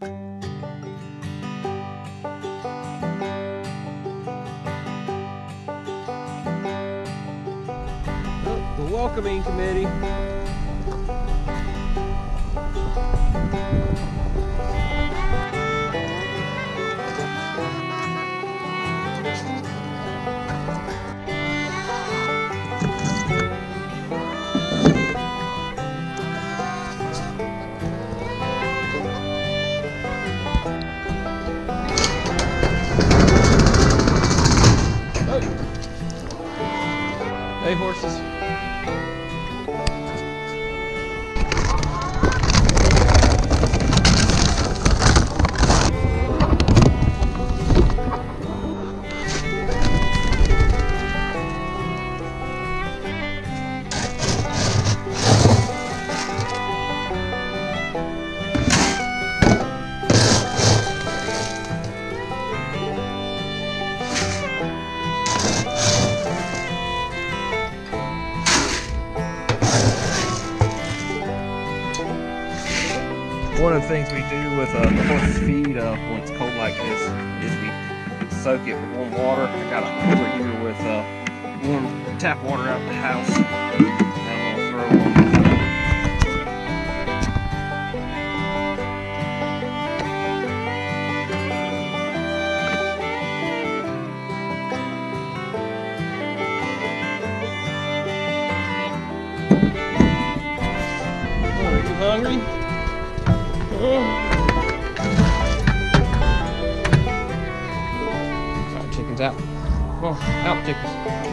The welcoming committee. Hey, horses. One of the things we do with uh, the horse's feed uh, when it's cold like this is we soak it with warm water. I got a cooler here with uh, warm tap water out of the house. I'm gonna throw hungry? Chickens out. On, out chickens.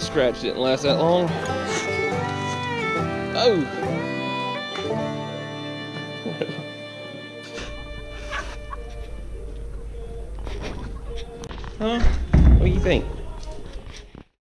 Scratch didn't last that long. Oh! huh? What do you think?